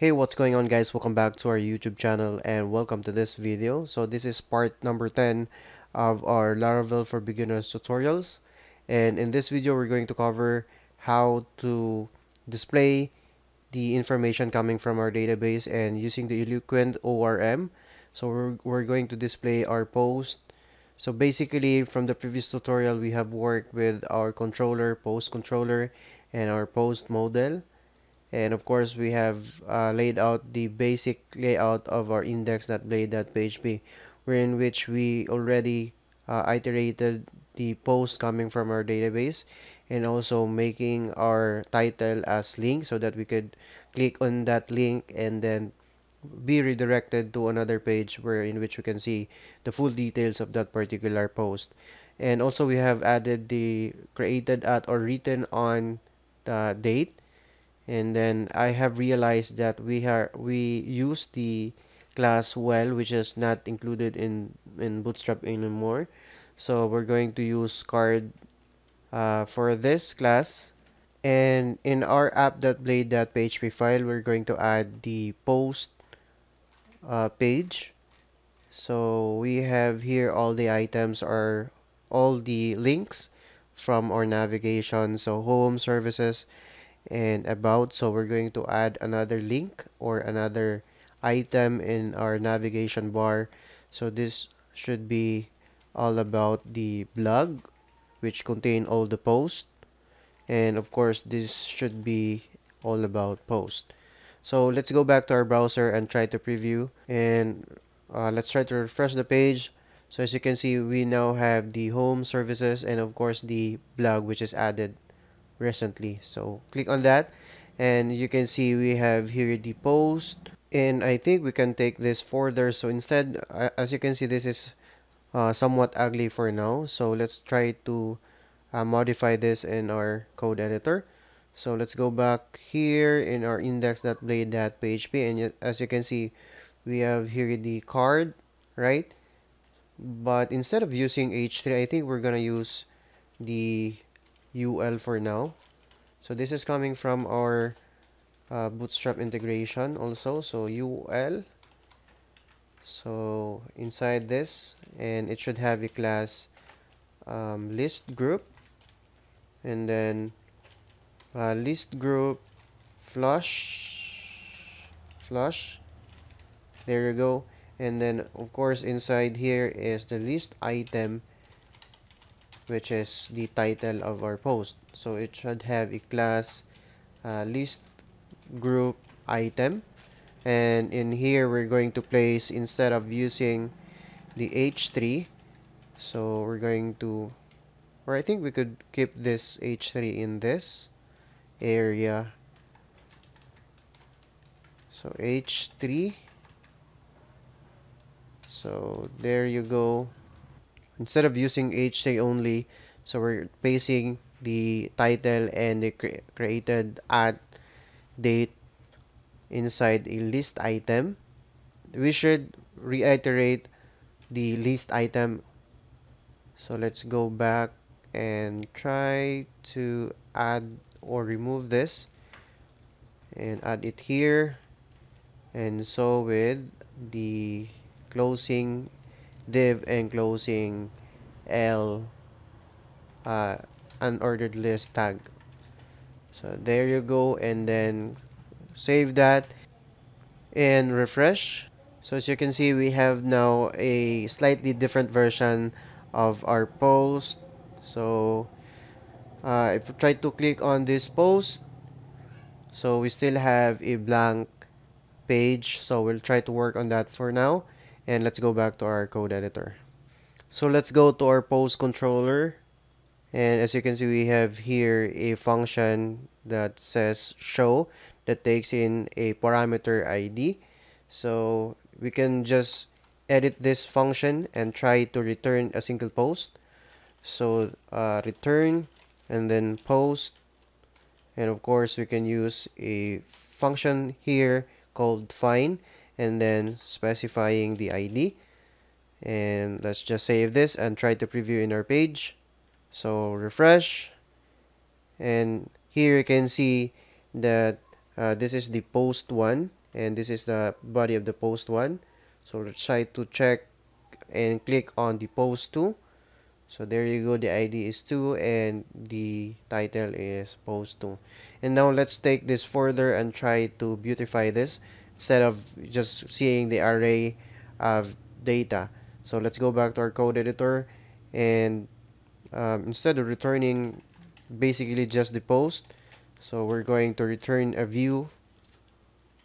Hey, what's going on guys? Welcome back to our YouTube channel and welcome to this video. So this is part number 10 of our Laravel for Beginners tutorials. And in this video, we're going to cover how to display the information coming from our database and using the Eloquent ORM. So we're, we're going to display our post. So basically, from the previous tutorial, we have worked with our controller, post controller, and our post model and of course we have uh, laid out the basic layout of our index.blade.php wherein which we already uh, iterated the post coming from our database and also making our title as link so that we could click on that link and then be redirected to another page where in which we can see the full details of that particular post. And also we have added the created at or written on the date and then I have realized that we are we use the class well which is not included in in bootstrap anymore. So we're going to use card uh, for this class and in our app.blade.php file we're going to add the post uh, page. So we have here all the items are all the links from our navigation. So home services and about so we're going to add another link or another item in our navigation bar. So this should be all about the blog which contain all the posts and of course this should be all about post. So let's go back to our browser and try to preview and uh, let's try to refresh the page. So as you can see we now have the home services and of course the blog which is added recently. So click on that. And you can see we have here the post. And I think we can take this further. So instead as you can see this is uh, somewhat ugly for now. So let's try to uh, modify this in our code editor. So let's go back here in our index.blade.php and as you can see we have here the card right? But instead of using h3 I think we're gonna use the UL for now. So this is coming from our uh, Bootstrap integration also. So UL. So inside this, and it should have a class um, list group, and then uh, list group flush flush. There you go. And then of course inside here is the list item which is the title of our post. So it should have a class uh, list group item. And in here we're going to place instead of using the h3 so we're going to or I think we could keep this h3 in this area. So h3 so there you go instead of using h3 only so we're pasting the title and the cre created at date inside a list item. We should reiterate the list item. So let's go back and try to add or remove this and add it here. And so with the closing div and closing L uh, unordered list tag. So there you go and then save that and refresh. So as you can see we have now a slightly different version of our post. So uh, if you try to click on this post so we still have a blank page so we'll try to work on that for now and let's go back to our code editor. So let's go to our post controller. And as you can see we have here a function that says show that takes in a parameter id so we can just edit this function and try to return a single post. So uh, return and then post. And of course we can use a function here called find and then specifying the ID and let's just save this and try to preview in our page. So refresh. And here you can see that uh, this is the post one and this is the body of the post one. So let's try to check and click on the post 2 so there you go. The id is 2 and the title is post 2 and now let's take this further and try to beautify this instead of just seeing the array of data. So let's go back to our code editor and um, instead of returning basically just the post so we're going to return a view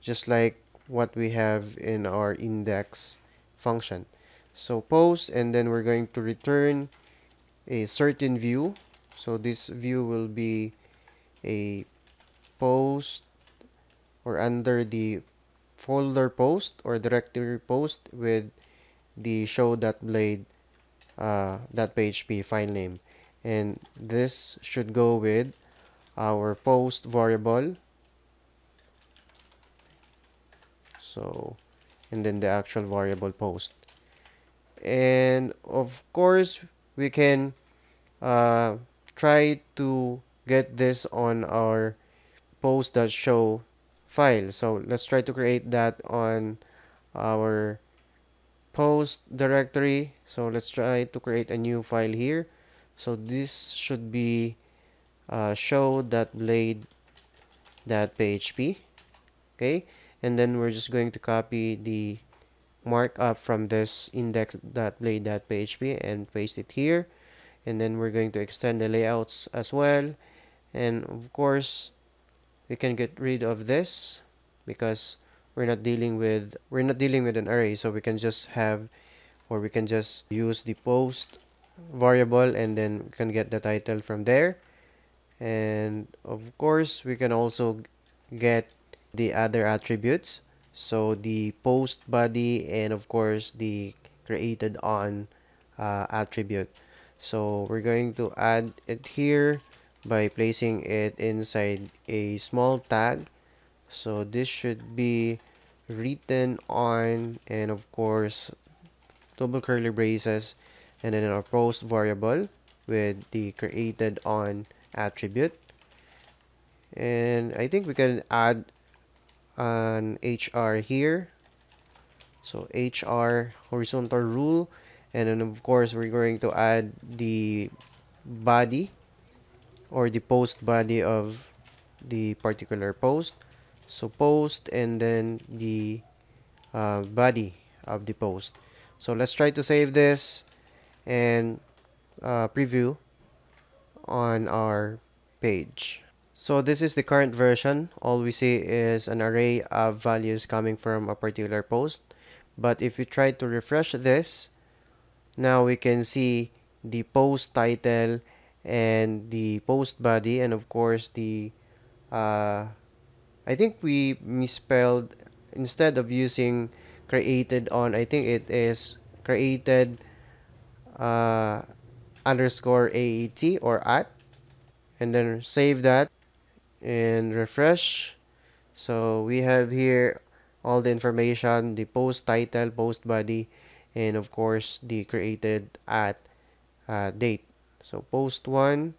just like what we have in our index function. So post and then we're going to return a certain view. So this view will be a post or under the folder post or directory post with the show.blade uh, .php file name. And this should go with our post variable. So and then the actual variable post. And of course we can uh, try to get this on our post.show file. So let's try to create that on our post directory. So let's try to create a new file here. So this should be uh, show.blade.php okay? And then we're just going to copy the markup from this index.blade.php and paste it here. And then we're going to extend the layouts as well. And of course we can get rid of this because we're not dealing with we're not dealing with an array. So we can just have or we can just use the post variable and then we can get the title from there. And of course we can also get the other attributes. So the post body and of course the created on uh, attribute. So we're going to add it here by placing it inside a small tag. So this should be written on and of course double curly braces and then our post variable with the created on attribute. And I think we can add an HR here. So HR horizontal rule and then of course we're going to add the body or the post body of the particular post. So post and then the uh, body of the post. So let's try to save this and uh, preview on our page. So this is the current version. All we see is an array of values coming from a particular post. But if we try to refresh this now we can see the post title and the post body and of course the uh, I think we misspelled instead of using created on I think it is created uh, underscore AET or at and then save that and refresh. So we have here all the information the post title post body and of course the created at uh, date so post 1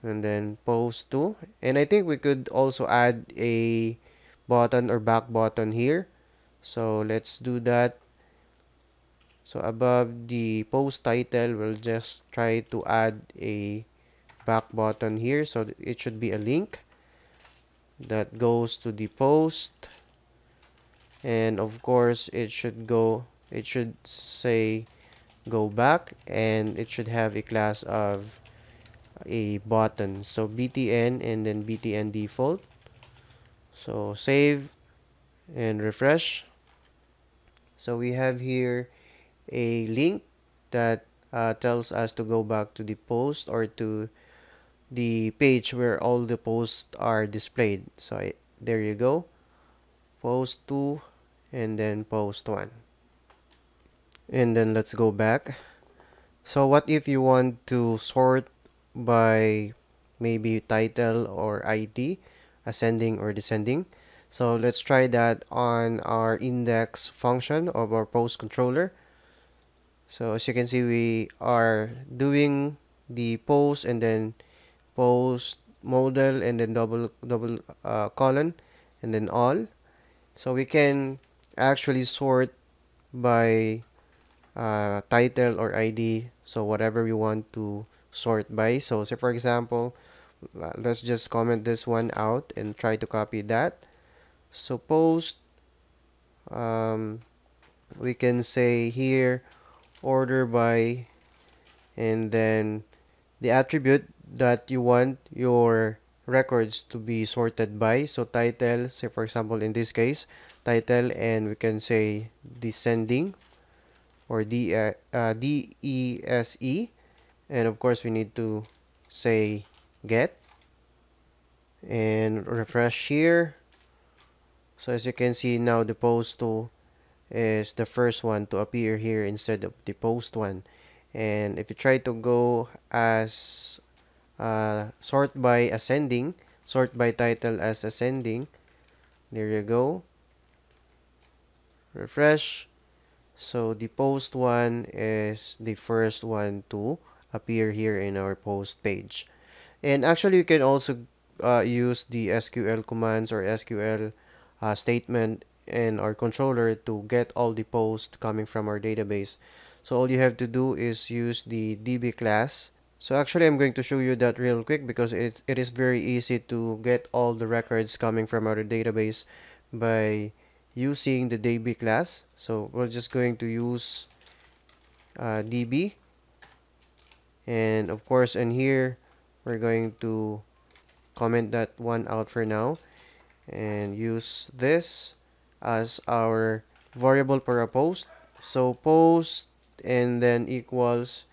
and then post 2 and I think we could also add a button or back button here. So let's do that. So above the post title we'll just try to add a back button here. So it should be a link that goes to the post. And of course it should go it should say go back and it should have a class of a button. So btn and then btn default. So save and refresh. So we have here a link that uh, tells us to go back to the post or to the page where all the posts are displayed. So I, there you go. Post 2 and then post 1 and then let's go back so what if you want to sort by maybe title or ID, ascending or descending. So let's try that on our index function of our post controller. So as you can see, we are doing the post and then post model and then double double uh, colon and then all So we can actually sort by uh, title or ID. So whatever we want to sort by. So say for example, let's just comment this one out and try to copy that. So post, um, we can say here order by and then the attribute that you want your records to be sorted by so title say for example in this case title and we can say descending or D, uh, uh, E E. And of course we need to say get and refresh here. So as you can see now the post is the first one to appear here instead of the post one. And if you try to go as uh, sort by ascending sort by title as ascending there you go. Refresh so the post one is the first one to appear here in our post page. And actually you can also uh, use the SQL commands or SQL uh, statement in our controller to get all the posts coming from our database. So all you have to do is use the DB class. So actually I'm going to show you that real quick because it, it is very easy to get all the records coming from our database by using the DB class. So we're just going to use uh, DB and of course in here we're going to comment that one out for now and use this as our variable for a post. So post and then equals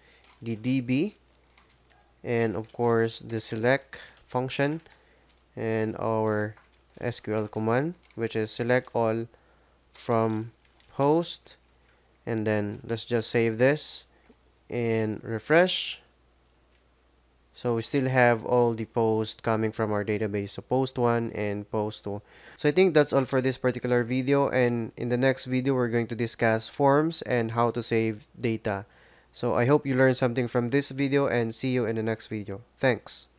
the DB and of course the select function and our SQL command which is select all from host and then let's just save this and refresh so we still have all the posts coming from our database so post 1 and post 2 so I think that's all for this particular video and in the next video we're going to discuss forms and how to save data so I hope you learned something from this video and see you in the next video. Thanks.